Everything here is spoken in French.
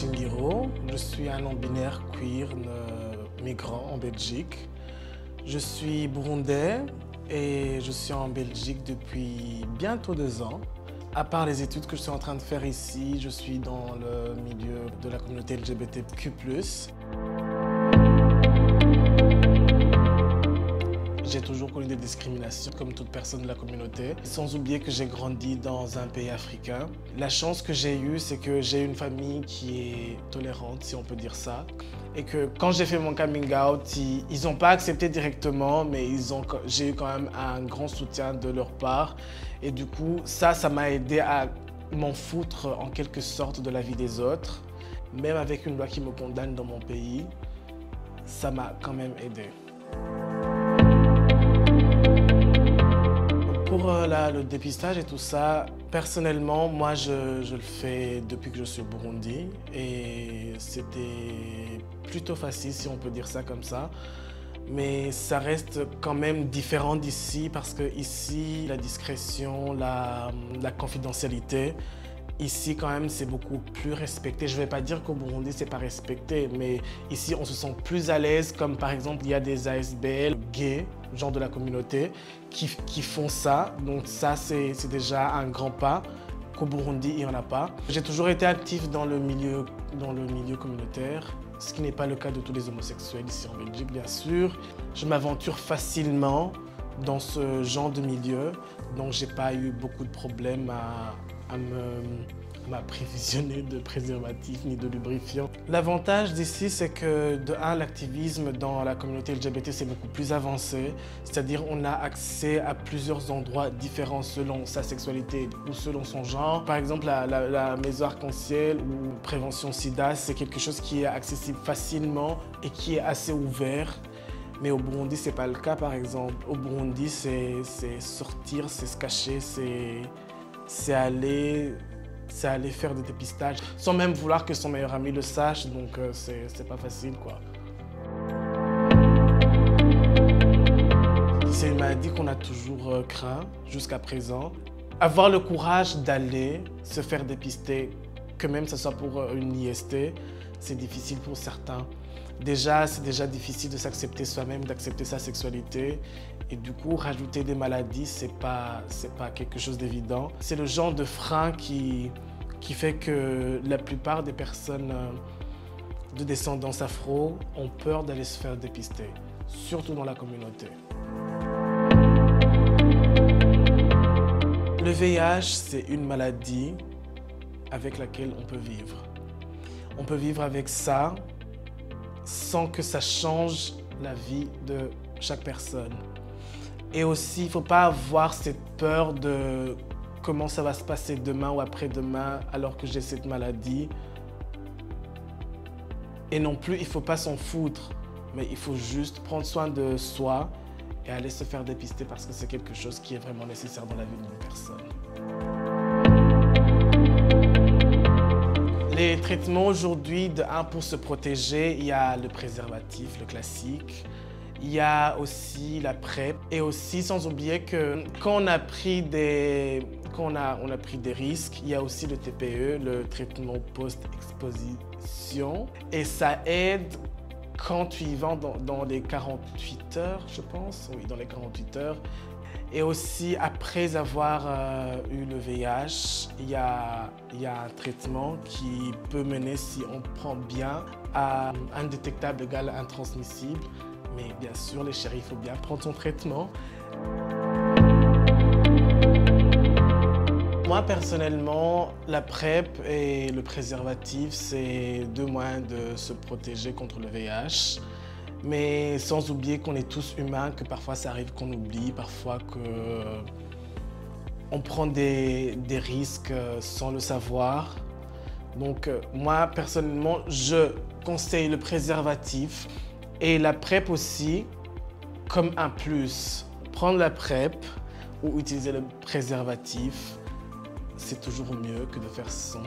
Je suis un non-binaire queer migrant en Belgique. Je suis burundais et je suis en Belgique depuis bientôt deux ans. À part les études que je suis en train de faire ici, je suis dans le milieu de la communauté LGBTQ+. Des discriminations comme toute personne de la communauté, sans oublier que j'ai grandi dans un pays africain. La chance que j'ai eue, c'est que j'ai une famille qui est tolérante, si on peut dire ça, et que quand j'ai fait mon coming out, ils n'ont pas accepté directement, mais j'ai eu quand même un grand soutien de leur part. Et du coup, ça, ça m'a aidé à m'en foutre en quelque sorte de la vie des autres. Même avec une loi qui me condamne dans mon pays, ça m'a quand même aidé. Pour euh, le dépistage et tout ça, personnellement, moi, je, je, le fais depuis que je suis au Burundi et c'était plutôt facile, si on peut dire ça comme ça. Mais ça reste quand même différent d'ici parce que ici, la discrétion, la, la confidentialité, Ici, quand même, c'est beaucoup plus respecté. Je ne vais pas dire qu'au Burundi, c'est pas respecté, mais ici, on se sent plus à l'aise, comme par exemple, il y a des ASBL gays, genre de la communauté, qui, qui font ça. Donc ça, c'est déjà un grand pas. Qu'au Burundi, il n'y en a pas. J'ai toujours été actif dans le milieu, dans le milieu communautaire, ce qui n'est pas le cas de tous les homosexuels ici en Belgique, bien sûr. Je m'aventure facilement dans ce genre de milieu, donc j'ai pas eu beaucoup de problèmes à, à m'approvisionner de préservatifs ni de lubrifiants. L'avantage d'ici, c'est que de un, l'activisme dans la communauté LGBT, c'est beaucoup plus avancé. C'est-à-dire on a accès à plusieurs endroits différents selon sa sexualité ou selon son genre. Par exemple, la, la maison arc-en-ciel ou prévention sida, c'est quelque chose qui est accessible facilement et qui est assez ouvert. Mais au Burundi, c'est pas le cas, par exemple. Au Burundi, c'est sortir, c'est se cacher, c'est c'est aller, aller faire des dépistages sans même vouloir que son meilleur ami le sache, donc euh, c'est pas facile quoi. C'est une maladie qu'on a toujours euh, craint jusqu'à présent. Avoir le courage d'aller se faire dépister, que même ce soit pour euh, une IST, c'est difficile pour certains. Déjà, c'est déjà difficile de s'accepter soi-même, d'accepter sa sexualité. Et du coup, rajouter des maladies, c'est pas, pas quelque chose d'évident. C'est le genre de frein qui, qui fait que la plupart des personnes euh, de descendance afro ont peur d'aller se faire dépister, surtout dans la communauté. Le VIH, c'est une maladie avec laquelle on peut vivre. On peut vivre avec ça sans que ça change la vie de chaque personne. Et aussi, il ne faut pas avoir cette peur de comment ça va se passer demain ou après-demain alors que j'ai cette maladie. Et non plus, il ne faut pas s'en foutre, mais il faut juste prendre soin de soi et aller se faire dépister parce que c'est quelque chose qui est vraiment nécessaire dans la vie d'une personne. Les traitements aujourd'hui, un, pour se protéger, il y a le préservatif, le classique. Il y a aussi la PrEP et aussi sans oublier que quand on a pris des, quand on a, on a pris des risques, il y a aussi le TPE, le traitement post-exposition. Et ça aide quand tu y vas dans, dans, les 48 heures, je pense, oui, dans les 48 heures, et aussi, après avoir euh, eu le VIH, il y, a, un traitement qui peut mener, si on prend bien, à indétectable égal intransmissible. Mais bien sûr, les chéris, il faut bien prendre son traitement. Moi, personnellement, la PrEP et le préservatif, c'est deux moyens de se protéger contre le VIH. Mais sans oublier qu'on est tous humains, que parfois ça arrive qu'on oublie, parfois qu'on prend des, risques sans le savoir. Donc euh, moi, personnellement, je conseille le préservatif et la PrEP aussi comme un plus. Prendre la PrEP ou utiliser le préservatif, c'est toujours mieux que de faire son